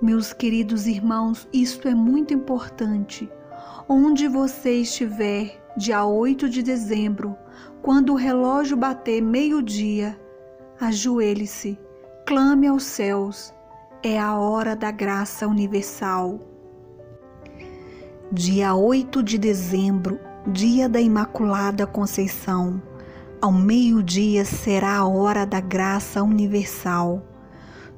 Meus queridos irmãos, isto é muito importante. Onde você estiver, dia 8 de dezembro, quando o relógio bater meio-dia, ajoelhe-se, clame aos céus. É a hora da graça universal. Dia 8 de dezembro, dia da Imaculada Conceição. Ao meio-dia será a hora da graça universal.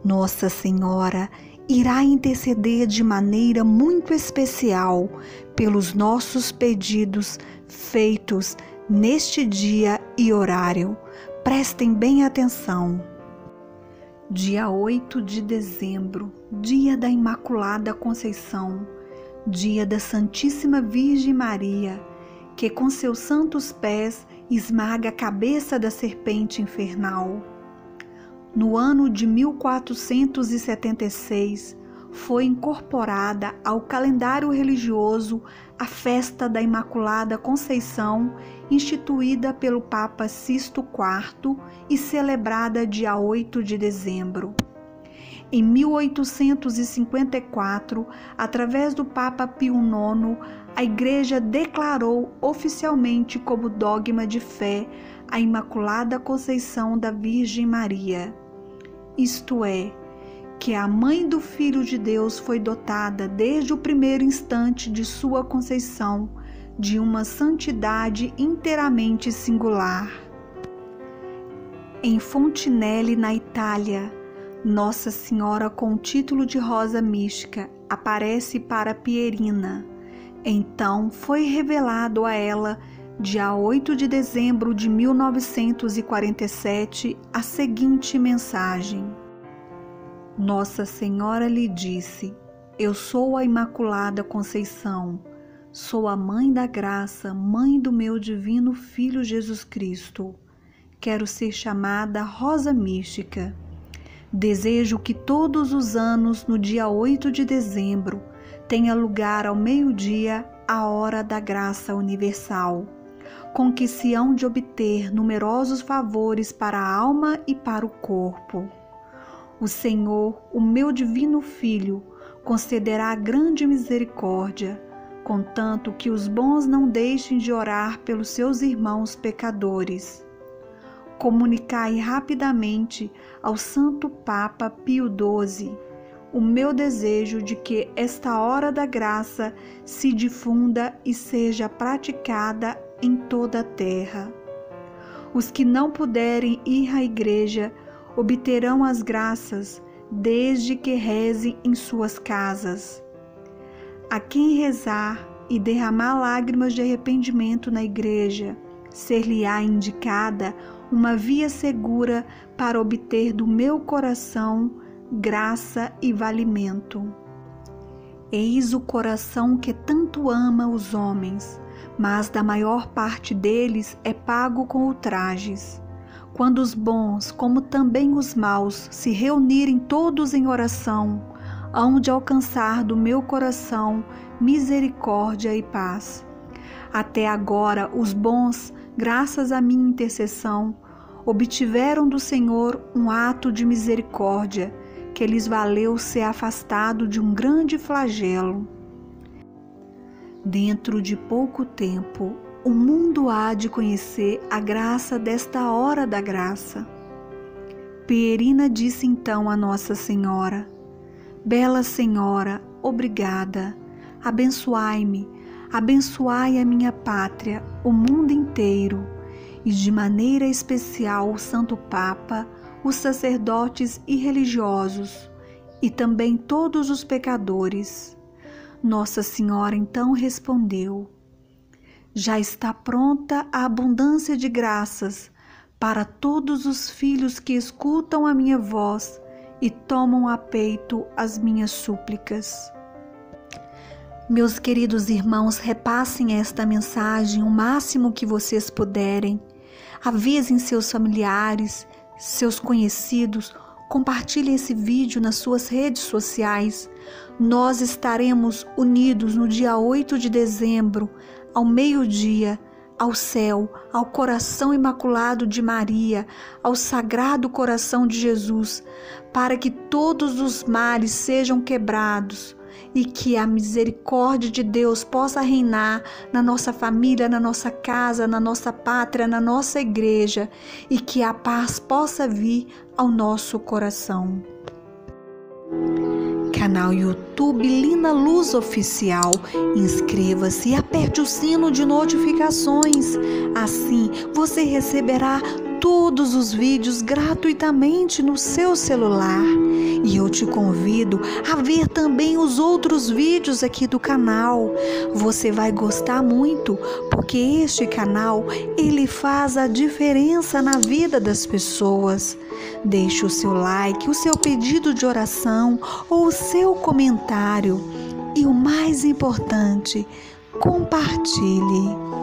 Nossa Senhora irá interceder de maneira muito especial pelos nossos pedidos feitos neste dia e horário. Prestem bem atenção. Dia 8 de dezembro, dia da Imaculada Conceição, dia da Santíssima Virgem Maria, que com seus santos pés esmaga a cabeça da serpente infernal. No ano de 1476, foi incorporada ao calendário religioso a festa da Imaculada Conceição, instituída pelo Papa Sisto IV e celebrada dia 8 de dezembro. Em 1854, através do Papa Pio IX, a Igreja declarou oficialmente como dogma de fé a Imaculada Conceição da Virgem Maria. Isto é, que a mãe do Filho de Deus foi dotada desde o primeiro instante de sua conceição de uma santidade inteiramente singular. Em Fontinelli, na Itália, Nossa Senhora, com o título de Rosa Mística, aparece para Pierina. Então foi revelado a ela dia 8 de dezembro de 1947, a seguinte mensagem: Nossa Senhora lhe disse: Eu sou a Imaculada Conceição, sou a Mãe da Graça, Mãe do meu Divino Filho Jesus Cristo. Quero ser chamada Rosa Mística. Desejo que todos os anos, no dia 8 de dezembro, tenha lugar ao meio-dia a hora da graça universal com que se hão de obter numerosos favores para a alma e para o corpo. O Senhor, o meu divino Filho, concederá grande misericórdia, contanto que os bons não deixem de orar pelos seus irmãos pecadores. Comunicai rapidamente ao Santo Papa Pio XII o meu desejo de que esta hora da graça se difunda e seja praticada em toda a terra. Os que não puderem ir à igreja obterão as graças desde que rezem em suas casas. A quem rezar e derramar lágrimas de arrependimento na igreja, ser-lhe-á indicada uma via segura para obter do meu coração graça e valimento. Eis o coração que tanto ama os homens, mas da maior parte deles é pago com ultrajes. Quando os bons, como também os maus, se reunirem todos em oração, hão de alcançar do meu coração misericórdia e paz. Até agora, os bons, graças à minha intercessão, obtiveram do Senhor um ato de misericórdia que lhes valeu ser afastado de um grande flagelo. Dentro de pouco tempo, o mundo há de conhecer a graça desta hora da graça. Pierina disse então a Nossa Senhora: Bela Senhora, obrigada, abençoai-me, abençoai a minha pátria, o mundo inteiro, e de maneira especial o Santo Papa, os sacerdotes e religiosos, e também todos os pecadores nossa Senhora então respondeu: Já está pronta a abundância de graças para todos os filhos que escutam a minha voz e tomam a peito as minhas súplicas. Meus queridos irmãos, repassem esta mensagem o máximo que vocês puderem. Avisem seus familiares, seus conhecidos Compartilhe esse vídeo nas suas redes sociais. Nós estaremos unidos no dia 8 de dezembro, ao meio-dia, ao céu, ao coração imaculado de Maria, ao sagrado coração de Jesus, para que todos os males sejam quebrados e que a misericórdia de Deus possa reinar na nossa família, na nossa casa, na nossa pátria, na nossa igreja e que a paz possa vir ao nosso coração. Canal YouTube Lina Luz Oficial. Inscreva-se e aperte o sino de notificações. Assim você receberá todos os vídeos gratuitamente no seu celular. E eu te convido a ver também os outros vídeos aqui do canal. Você vai gostar muito, porque este canal, ele faz a diferença na vida das pessoas. Deixe o seu like, o seu pedido de oração ou o seu comentário. E o mais importante, compartilhe.